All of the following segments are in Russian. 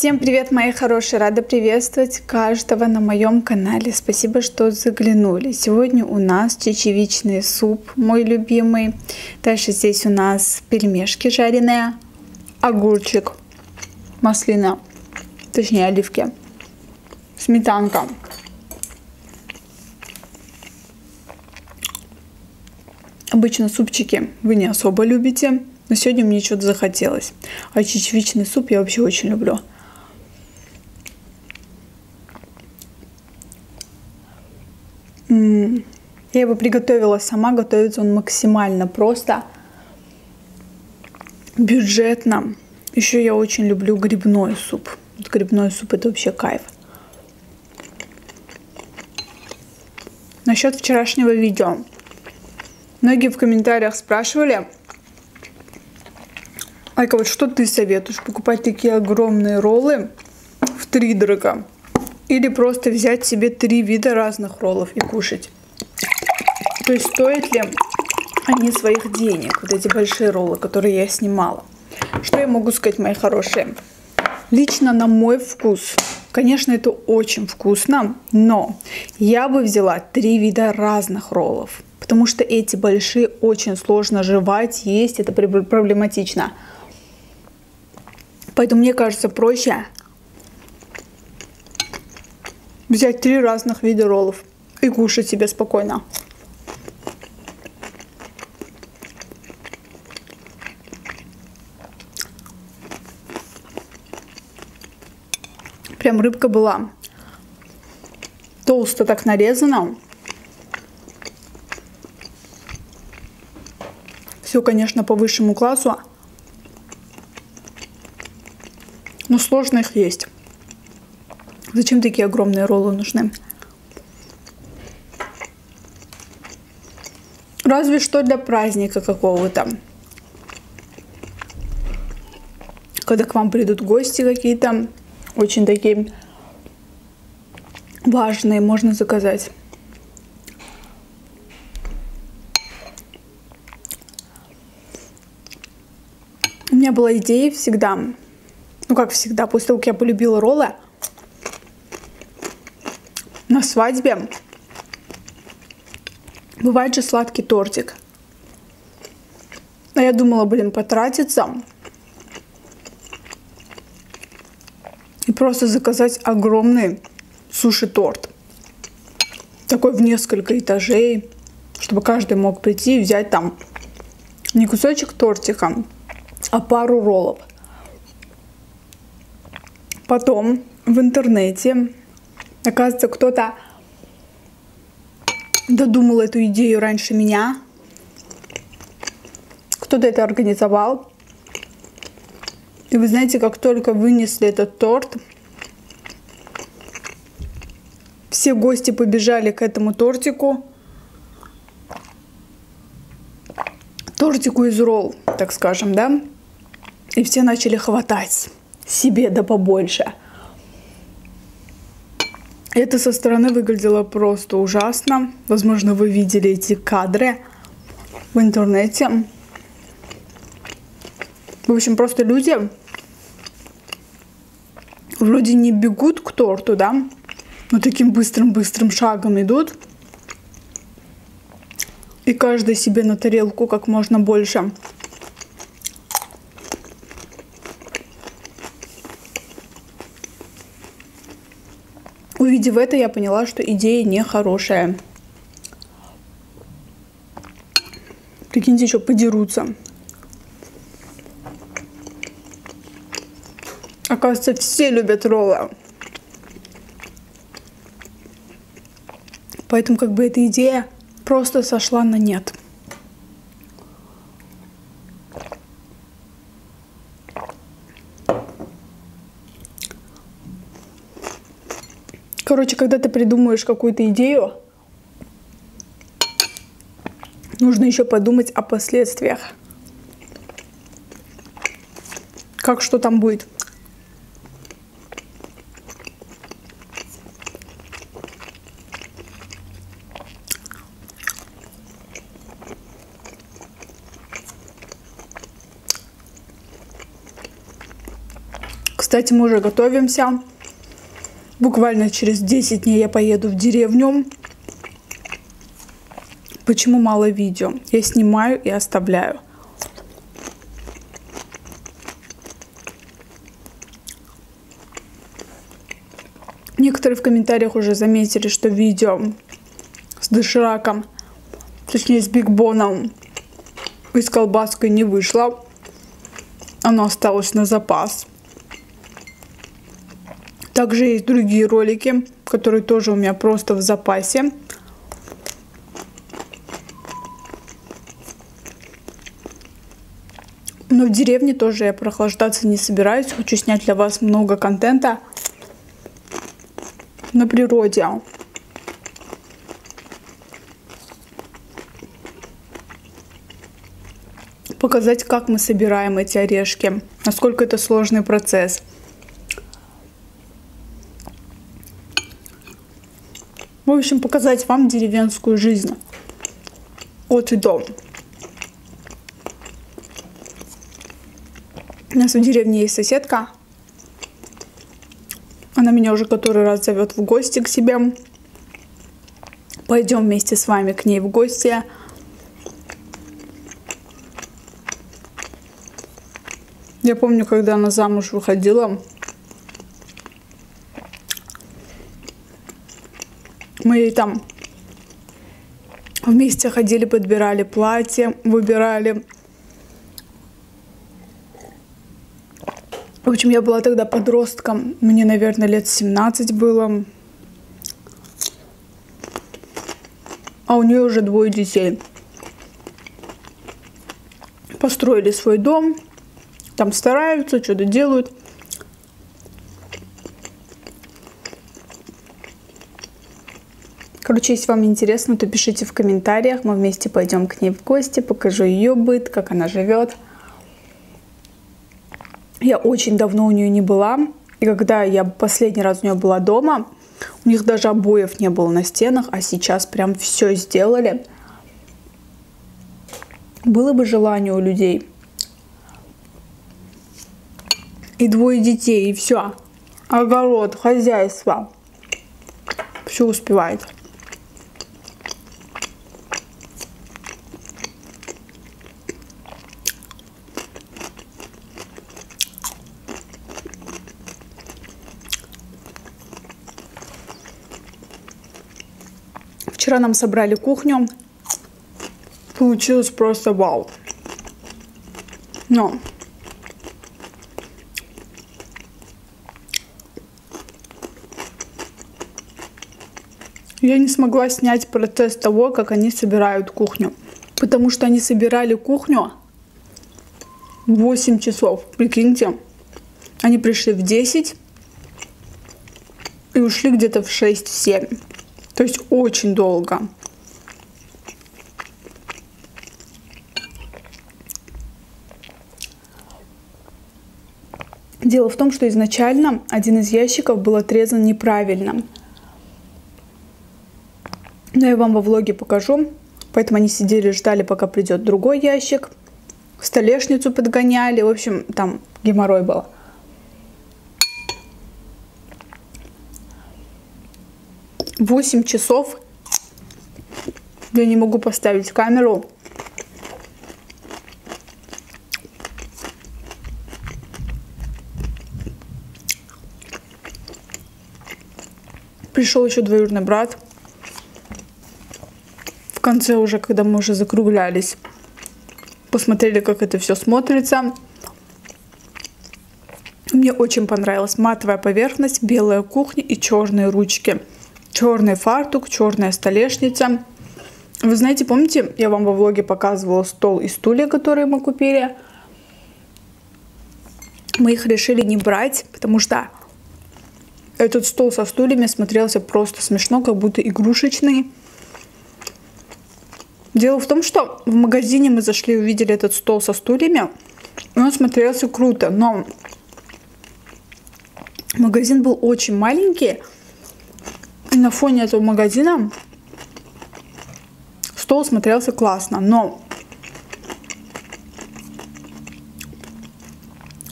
Всем привет, мои хорошие! Рада приветствовать каждого на моем канале. Спасибо, что заглянули. Сегодня у нас чечевичный суп, мой любимый. Дальше здесь у нас пельмешки жареные, огурчик, маслина, точнее оливки, сметанка. Обычно супчики вы не особо любите, но сегодня мне что-то захотелось. А чечевичный суп я вообще очень люблю. Я его приготовила сама, готовится он максимально просто, бюджетно. Еще я очень люблю грибной суп. Вот грибной суп это вообще кайф. Насчет вчерашнего видео. Многие в комментариях спрашивали, Айка, вот что ты советуешь? Покупать такие огромные роллы в три дорога? Или просто взять себе три вида разных роллов и кушать? То есть стоит ли они своих денег, вот эти большие роллы, которые я снимала? Что я могу сказать, мои хорошие? Лично на мой вкус, конечно, это очень вкусно, но я бы взяла три вида разных роллов, потому что эти большие очень сложно жевать, есть, это проблематично. Поэтому мне кажется проще взять три разных вида роллов и кушать себе спокойно. Прям рыбка была толсто так нарезана. Все, конечно, по высшему классу. Но сложно их есть. Зачем такие огромные роллы нужны? Разве что для праздника какого-то. Когда к вам придут гости какие-то, очень такие важные, можно заказать. У меня была идея всегда, ну как всегда, после того, как я полюбила роллы, на свадьбе бывает же сладкий тортик. А я думала, блин, потратиться просто заказать огромный суши-торт. Такой в несколько этажей, чтобы каждый мог прийти и взять там не кусочек тортика, а пару роллов. Потом в интернете Оказывается, кто-то додумал эту идею раньше меня. Кто-то это организовал. И вы знаете, как только вынесли этот торт, все гости побежали к этому тортику. Тортику из ролл, так скажем, да? И все начали хватать себе да побольше. Это со стороны выглядело просто ужасно. Возможно, вы видели эти кадры в интернете. В общем, просто люди вроде не бегут к торту, да, но таким быстрым-быстрым шагом идут. И каждый себе на тарелку как можно больше. Увидев это, я поняла, что идея нехорошая. Прикиньте, еще подерутся. Оказывается, все любят роллы. Поэтому как бы эта идея просто сошла на нет. Короче, когда ты придумаешь какую-то идею, нужно еще подумать о последствиях. Как что там будет. Кстати, мы уже готовимся. Буквально через 10 дней я поеду в деревню. Почему мало видео? Я снимаю и оставляю. Некоторые в комментариях уже заметили, что видео с дошираком, точнее с бигбоном и с колбаской не вышло. Оно осталось на запас. Также есть другие ролики, которые тоже у меня просто в запасе. Но в деревне тоже я прохлаждаться не собираюсь. Хочу снять для вас много контента на природе. Показать, как мы собираем эти орешки, насколько это сложный процесс. В общем, показать вам деревенскую жизнь от и до. У нас в деревне есть соседка, она меня уже который раз зовет в гости к себе. Пойдем вместе с вами к ней в гости. Я помню, когда она замуж выходила, мы там вместе ходили, подбирали платье, выбирали В общем, я была тогда подростком. Мне, наверное, лет 17 было. А у нее уже двое детей. Построили свой дом. Там стараются, что-то делают. Короче, если вам интересно, то пишите в комментариях. Мы вместе пойдем к ней в гости, покажу ее быт, как она живет. Я очень давно у нее не была. И когда я последний раз у нее была дома, у них даже обоев не было на стенах, а сейчас прям все сделали. Было бы желание у людей. И двое детей, и все. Огород, хозяйство. Все успевает. Вчера нам собрали кухню. Получилось просто вау. Но я не смогла снять процесс того, как они собирают кухню. Потому что они собирали кухню 8 часов. Прикиньте. Они пришли в 10 и ушли где-то в 6-7. То есть очень долго. Дело в том, что изначально один из ящиков был отрезан неправильно. Но я вам во влоге покажу. Поэтому они сидели, ждали, пока придет другой ящик. Столешницу подгоняли. В общем, там геморрой был. 8 часов я не могу поставить камеру. Пришел еще двоюродный брат. В конце уже, когда мы уже закруглялись, посмотрели, как это все смотрится. Мне очень понравилась матовая поверхность, белая кухня и черные ручки черный фартук, черная столешница. Вы знаете, помните, я вам во влоге показывала стол и стулья, которые мы купили? Мы их решили не брать, потому что этот стол со стульями смотрелся просто смешно, как будто игрушечный. Дело в том, что в магазине мы зашли и увидели этот стол со стульями. И он смотрелся круто, но магазин был очень маленький. На фоне этого магазина стол смотрелся классно, но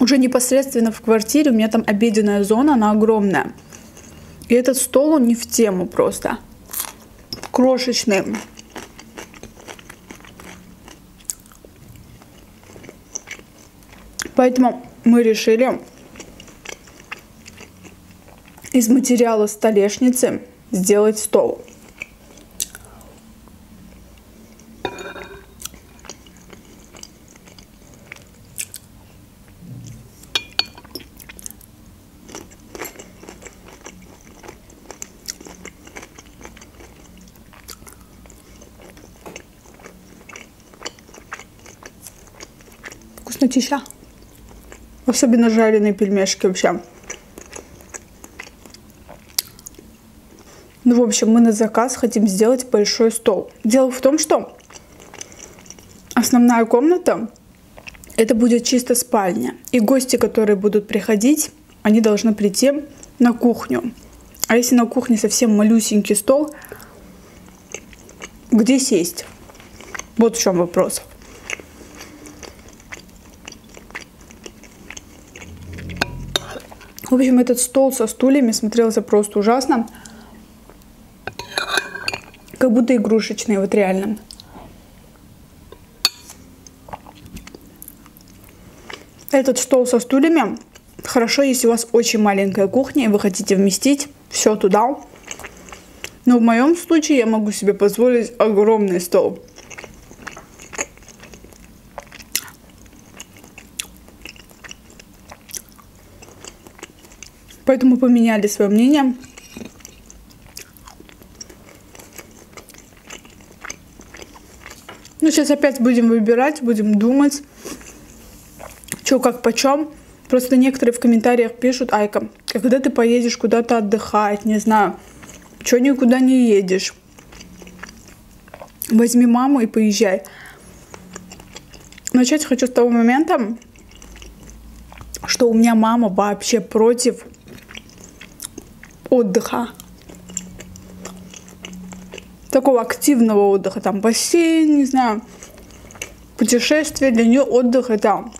уже непосредственно в квартире. У меня там обеденная зона, она огромная. И этот стол, он не в тему просто. Крошечный. Поэтому мы решили из материала столешницы сделать стол. Вкуснотища. Особенно жареные пельмешки вообще. Ну, в общем, мы на заказ хотим сделать большой стол. Дело в том, что основная комната это будет чисто спальня. И гости, которые будут приходить, они должны прийти на кухню. А если на кухне совсем малюсенький стол, где сесть? Вот в чем вопрос. В общем, этот стол со стульями смотрелся просто ужасно. Как будто игрушечный, вот реально. Этот стол со стульями хорошо, если у вас очень маленькая кухня, и вы хотите вместить все туда. Но в моем случае я могу себе позволить огромный стол. Поэтому поменяли свое мнение. Ну, сейчас опять будем выбирать, будем думать, что как почем. Просто некоторые в комментариях пишут, Айка, когда ты поедешь куда-то отдыхать, не знаю, что никуда не едешь. Возьми маму и поезжай. Начать хочу с того момента, что у меня мама вообще против отдыха. Такого активного отдыха, там бассейн, не знаю, путешествие. Для нее отдых это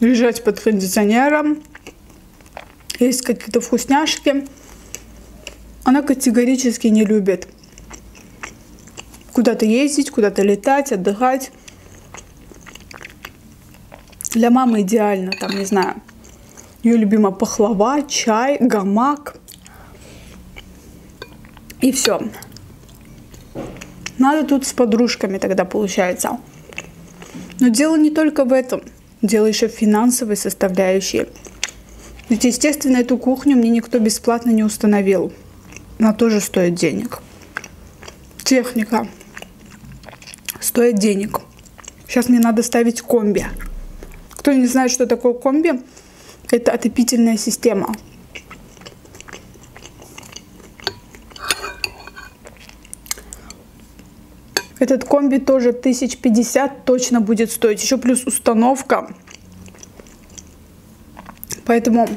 лежать под кондиционером, есть какие-то вкусняшки. Она категорически не любит куда-то ездить, куда-то летать, отдыхать. Для мамы идеально, там, не знаю, ее любимая пахлава, чай, гамак. И все. Надо тут с подружками тогда получается. Но дело не только в этом. Дело еще в финансовой составляющей. Ведь, естественно, эту кухню мне никто бесплатно не установил. Она тоже стоит денег. Техника стоит денег. Сейчас мне надо ставить комби. Кто не знает, что такое комби, это отопительная система. Этот комби тоже 1050 точно будет стоить. Еще плюс установка. Поэтому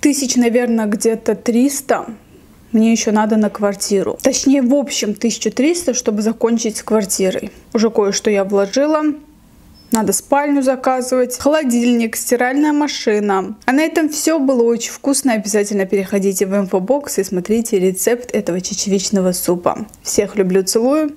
тысяч, наверное, где-то 300 мне еще надо на квартиру. Точнее, в общем, 1300, чтобы закончить с квартирой. Уже кое-что я вложила. Надо спальню заказывать, холодильник, стиральная машина. А на этом все было очень вкусно. Обязательно переходите в инфобокс и смотрите рецепт этого чечевичного супа. Всех люблю, целую.